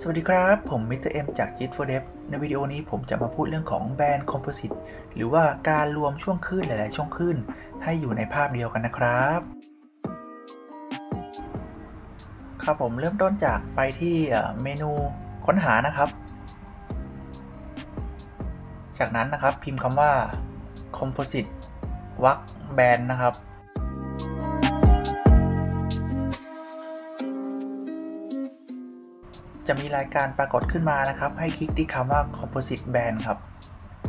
สวัสดีครับ ผมมิสเตอร์เอ็มจาก GIS for Dev ในวิดีโอนี้ผมจะมาพูดเรื่องของ band composite หรือว่าการรวมช่วงคลื่นหลาย ๆ ช่วงคลื่นให้อยู่ในภาพเดียวกันนะครับ ครับผมเริ่มต้นจากไปที่เมนูค้นหานะครับ จากนั้นนะครับพิมพ์คำว่า composite วักแบนด์นะครับ จะมีรายการปรากฏขึ้นมานะครับ ให้คลิกที่คำว่า composite band ครับ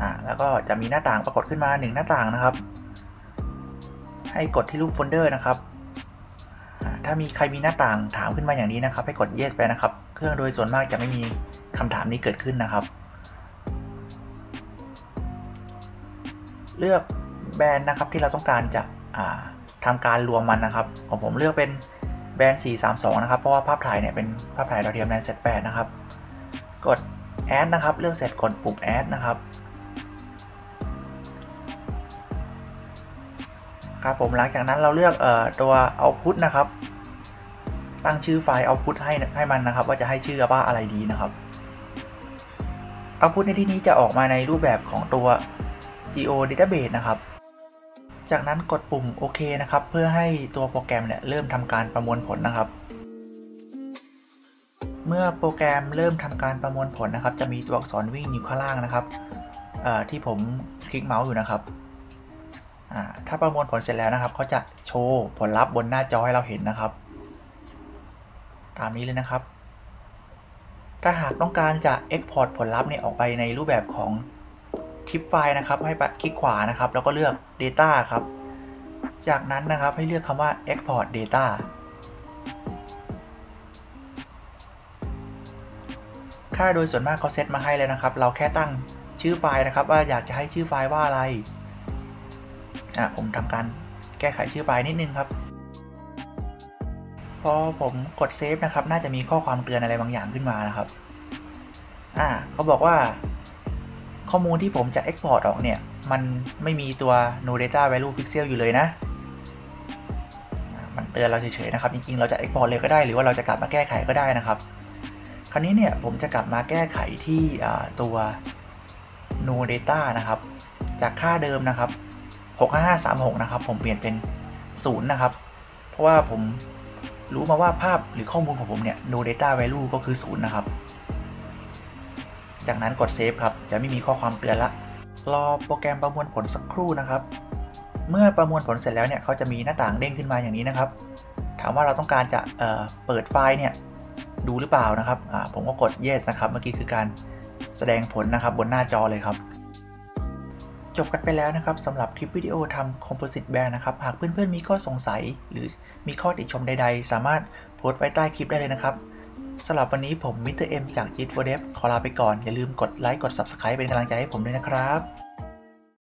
อ่าแล้วก็จะมีหน้าต่างปรากฏขึ้นมา 1 หน้าต่างนะครับ ให้กดที่รูปโฟลเดอร์นะครับ ถ้ามีใครมีหน้าต่างถามขึ้นมาอย่างนี้นะครับ ให้กด yes ไปนะครับ เครื่องโดยส่วนมากจะไม่มีคำถามนี้เกิดขึ้นนะครับ เลือกแบรนด์นะครับที่เราต้องการจะทำการรวมมันนะครับ ของผมเลือกเป็น แบนด์432 นะครับ เพราะว่าภาพถ่ายเนี่ยเป็นภาพถ่ายดาวเทียมแบนด์ Z8 นะครับ กด add นะครับ เลือกเสร็จกดปุ่ม add นะครับ ครับผมหลังจากนั้นเราเลือกเอ่อตัว output นะครับ ตั้งชื่อไฟล์ output ให้ให้มันนะครับ ว่าจะให้ชื่อว่าอะไรดีนะครับ output ในที่นี้จะออกมาในรูปแบบของตัว geo database นะครับ จากนั้นกดปุ่มโอเคนะครับ เพื่อให้ตัวโปรแกรมเนี่ยเริ่มทำการประมวลผลนะครับ เมื่อโปรแกรมเริ่มทำการประมวลผลนะครับ จะมีตัวอักษรวิ่งอยู่ข้างล่างนะครับที่ผมคลิกเมาส์อยู่นะครับถ้าประมวลผลเสร็จแล้วนะครับเขาจะโชว์ผลลัพธ์บนหน้าจอให้เราเห็นนะครับ ตามนี้เลยนะครับ ถ้าหากต้องการจะ Export ผลลัพธ์เนี่ยออกไปในรูปแบบของ คลิกไฟล์นะครับให้คลิกขวานะครับ แล้วก็เลือก Data ครับ จากนั้นนะครับให้เลือกคำว่า Export Data ค่าโดยส่วนมากเขาเซตมาให้เลยนะครับ เราแค่ตั้งชื่อไฟล์นะครับ ว่าอยากจะให้ชื่อไฟล์ว่าอะไรอะผมทำการแก้ไขชื่อไฟล์นิดนึงครับพอผมกด save นะครับ น่าจะมีข้อความเตือนอะไรบางอย่างขึ้นมานะครับ อ่าเขาบอกว่า ข้อมูลที่ผมจะ Export ออกเนี่ย มันไม่มีตัว no data value pixel อยู่เลยนะ มันเตือนเราเฉยๆนะครับ จริงๆ เราจะ Export เลยก็ได้ หรือว่าเราจะกลับมาแก้ไขก็ได้นะครับ คราวนี้เนี่ยผมจะกลับมาแก้ไขที่ตัว no data นะครับ จากค่าเดิมนะครับ 65536 นะครับ ผมเปลี่ยนเป็น 0 นะครับ เพราะว่าผมรู้มาว่าภาพหรือข้อมูลของผมเนี่ย no data value ก็คือ 0 นะครับ จากนั้นกดเซฟครับ จะไม่มีข้อความเตือนละ รอโปรแกรมประมวลผลสักครู่นะครับ เมื่อประมวลผลเสร็จแล้วเนี่ยเขาจะมีหน้าต่างเด้งขึ้นมาอย่างนี้นะครับ ถามว่าเราต้องการจะเเปิดไฟล์เนี่ยดูหรือเปล่านะครับผมก็กด yes นะครับเมื่อกี้คือการแสดงผลนะครับบนหน้าจอเลยครับ จบกันไปแล้วนะครับสำหรับคลิปวิดีโอทำ Composite Band นะครับ หากเพื่อนๆมีข้อสงสัย หรือมีข้อติชมใด ๆ สามารถโพสต์ไว้ใต้คลิปได้เลยนะครับ สำหรับวันนี้ผมมิสเตอร์เอ็มจาก GIS 4 Dev ขอลาไปก่อน อย่าลืมกดไลค์กด Subscribe เป็นกำลังใจให้ผมด้วยนะครับ